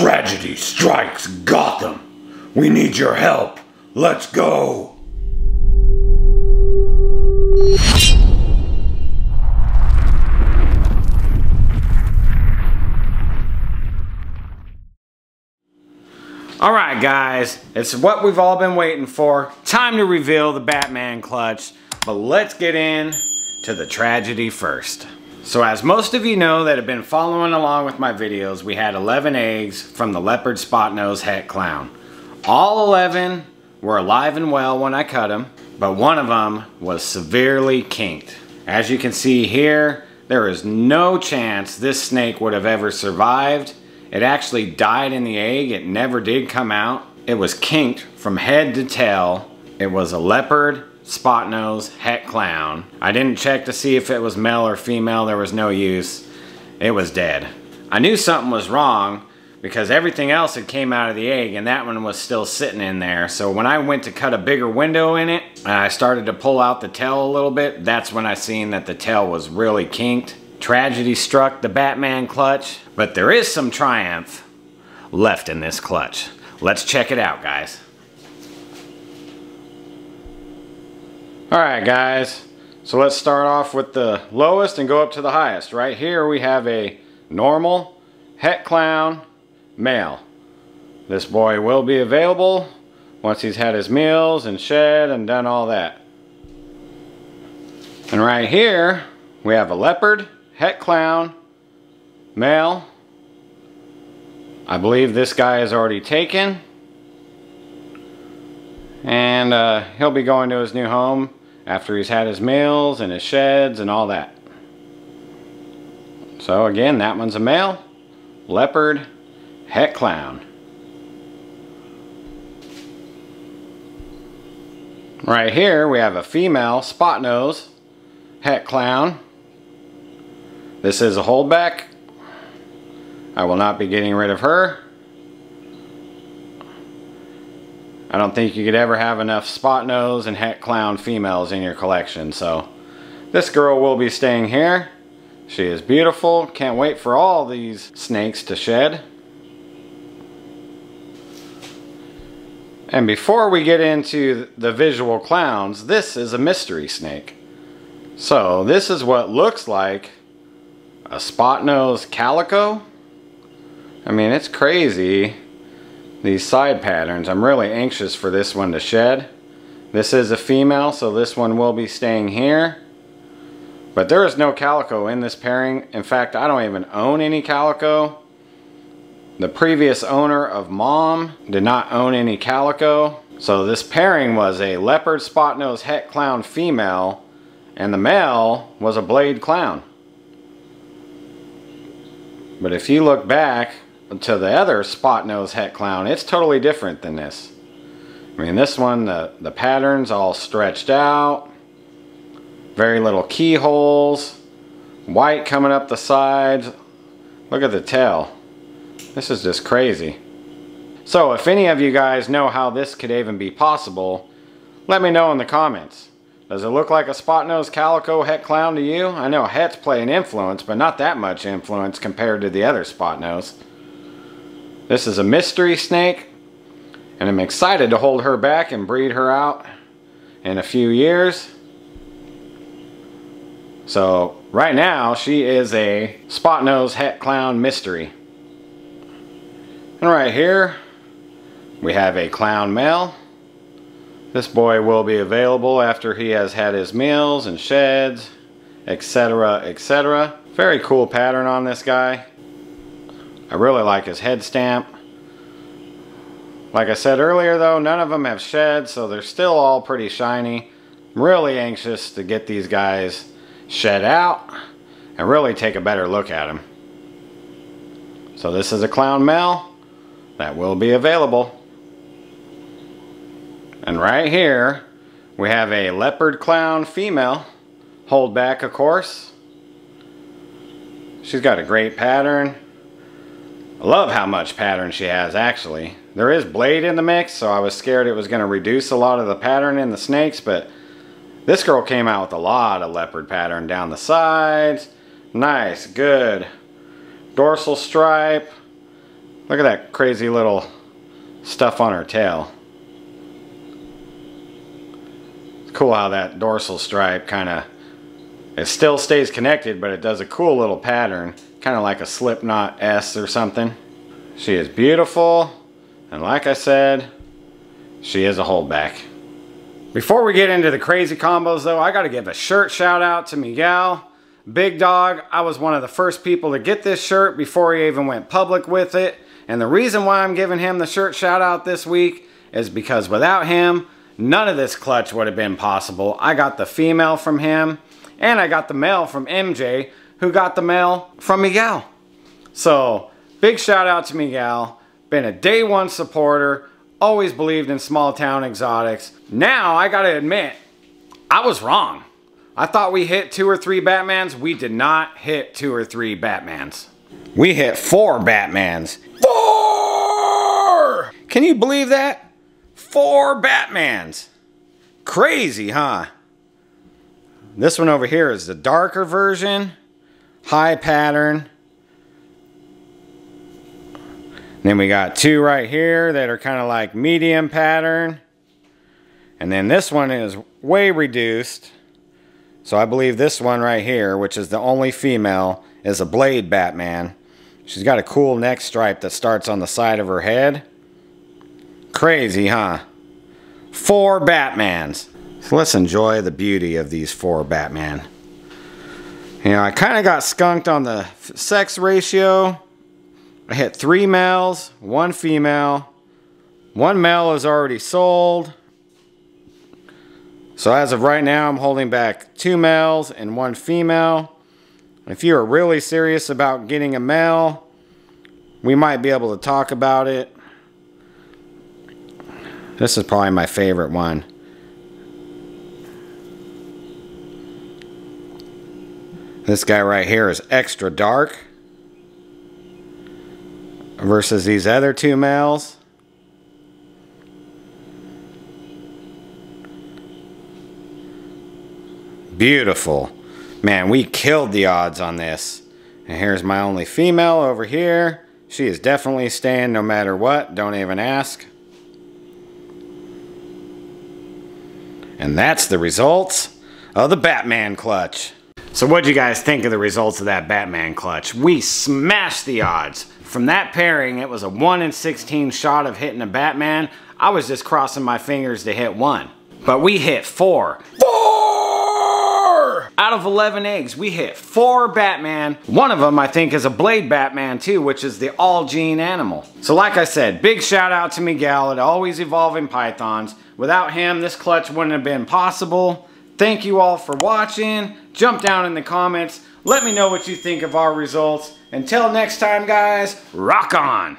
Tragedy strikes Gotham. We need your help. Let's go. Alright guys, it's what we've all been waiting for. Time to reveal the Batman clutch. But let's get in to the tragedy first. So as most of you know that have been following along with my videos, we had 11 eggs from the leopard spot nose het clown. All 11 were alive and well when I cut them, but one of them was severely kinked. As you can see here, there is no chance this snake would have ever survived it actually died in the egg. It never did come out. It was kinked from head to tail. It was a leopard, spot nose, het clown. I didn't check to see if it was male or female. There was no use. It was dead. I knew something was wrong because everything else had came out of the egg and that one was still sitting in there. So when I went to cut a bigger window in it and I started to pull out the tail a little bit, that's when I seen that the tail was really kinked. Tragedy struck the Batman clutch, but there is some triumph left in this clutch. Let's check it out, guys. Alright, guys. So let's start off with the lowest and go up to the highest. Right here we have a normal Het Clown male. This boy will be available once he's had his meals and shed and done all that. And right here we have a leopard Het Clown, male. I believe this guy is already taken. And uh, he'll be going to his new home after he's had his meals and his sheds and all that. So again, that one's a male. Leopard, Het Clown. Right here we have a female spot nose, Het Clown. This is a holdback. I will not be getting rid of her. I don't think you could ever have enough spot nose and het clown females in your collection. So this girl will be staying here. She is beautiful. Can't wait for all these snakes to shed. And before we get into the visual clowns, this is a mystery snake. So this is what looks like a spot nose calico. I mean, it's crazy, these side patterns. I'm really anxious for this one to shed. This is a female, so this one will be staying here. But there is no calico in this pairing. In fact, I don't even own any calico. The previous owner of Mom did not own any calico. So this pairing was a leopard spot nose het clown female and the male was a blade clown. But if you look back to the other spot nose het clown, it's totally different than this. I mean, this one, the, the pattern's all stretched out. Very little keyholes. White coming up the sides. Look at the tail. This is just crazy. So if any of you guys know how this could even be possible, let me know in the comments. Does it look like a spot-nosed calico het clown to you? I know hets play an influence, but not that much influence compared to the other spot nose. This is a mystery snake, and I'm excited to hold her back and breed her out in a few years. So right now, she is a spot nose het clown mystery. And right here, we have a clown male. This boy will be available after he has had his meals and sheds, etc, etc. Very cool pattern on this guy. I really like his head stamp. Like I said earlier though, none of them have shed, so they're still all pretty shiny. I'm really anxious to get these guys shed out and really take a better look at them. So this is a clown male that will be available. And right here, we have a leopard clown female. Hold back, of course. She's got a great pattern. Love how much pattern she has, actually. There is blade in the mix, so I was scared it was going to reduce a lot of the pattern in the snakes, but this girl came out with a lot of leopard pattern down the sides. Nice, good. Dorsal stripe. Look at that crazy little stuff on her tail. It's cool how that dorsal stripe kind of, it still stays connected, but it does a cool little pattern, kind of like a slip knot S or something. She is beautiful, and like I said, she is a holdback. Before we get into the crazy combos though, I gotta give a shirt shout out to Miguel. Big dog, I was one of the first people to get this shirt before he even went public with it. And the reason why I'm giving him the shirt shout out this week is because without him, none of this clutch would have been possible. I got the female from him, and I got the male from MJ, who got the male from Miguel. So, big shout out to Miguel. Been a day one supporter, always believed in Small Town Xotics. Now, I gotta admit, I was wrong. I thought we hit two or three Batmans. We did not hit two or three Batmans. We hit four Batmans. Four! Can you believe that? Four Batmans. Crazy, huh? This one over here is the darker version. High pattern. Then we got two right here that are kind of like medium pattern. And then this one is way reduced. So I believe this one right here, which is the only female, is a Blade Batman. She's got a cool neck stripe that starts on the side of her head. Crazy, huh? Four Batmans. So let's enjoy the beauty of these four Batman. You know, I kind of got skunked on the sex ratio. I hit three males, one female. One male is already sold. So as of right now, I'm holding back two males and one female. If you are really serious about getting a male, we might be able to talk about it. This is probably my favorite one. This guy right here is extra dark versus these other two males. Beautiful. Man, we killed the odds on this. And here's my only female over here. She is definitely staying no matter what. Don't even ask. And that's the results of the Batman clutch. So what do you guys think of the results of that Batman clutch? We smashed the odds. From that pairing, it was a 1 in 16 shot of hitting a Batman. I was just crossing my fingers to hit one. But we hit four. Four! Out of 11 eggs, we hit four Batman. One of them, I think, is a Blade Batman too, which is the all-gene animal. So like I said, big shout out to Miguel at Always Evolving Pythons. Without him, this clutch wouldn't have been possible. Thank you all for watching. Jump down in the comments. Let me know what you think of our results. Until next time, guys, rock on!